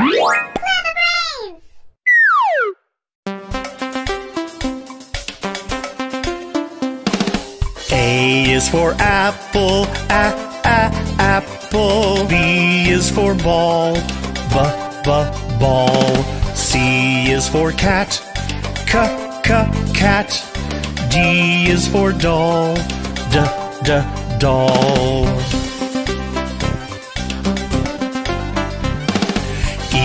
A is for apple, a a apple. B is for ball, b b ball. C is for cat, c c cat. D is for doll, d d doll.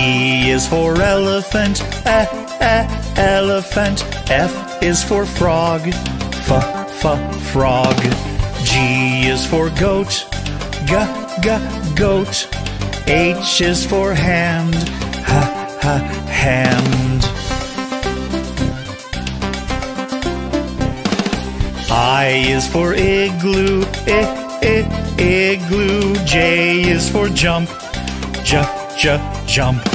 E is for elephant, e e elephant. F is for frog, f f frog. G is for goat, g g goat. H is for hand, h h hand. I is for igloo, I I igloo. J is for jump, j j jump.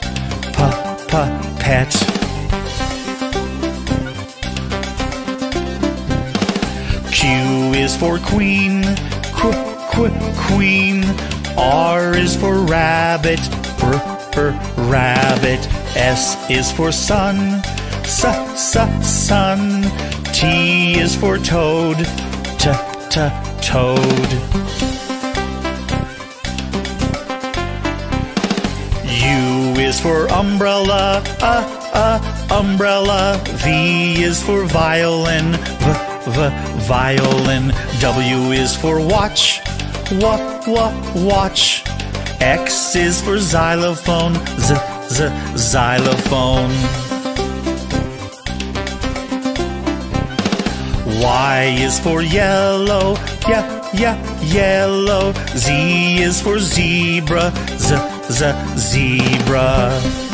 p pet. Q is for queen, qu qu queen. R is for rabbit, r r rabbit. S is for sun, s s sun. T is for toad, t t toad. Is for umbrella, uh, uh, umbrella. V is for violin, v, v, violin. W is for watch, w, w, watch. X is for xylophone, z, z, xylophone. Y is for yellow, yeah, yeah, yellow. Z is for zebra, z, z, zebra.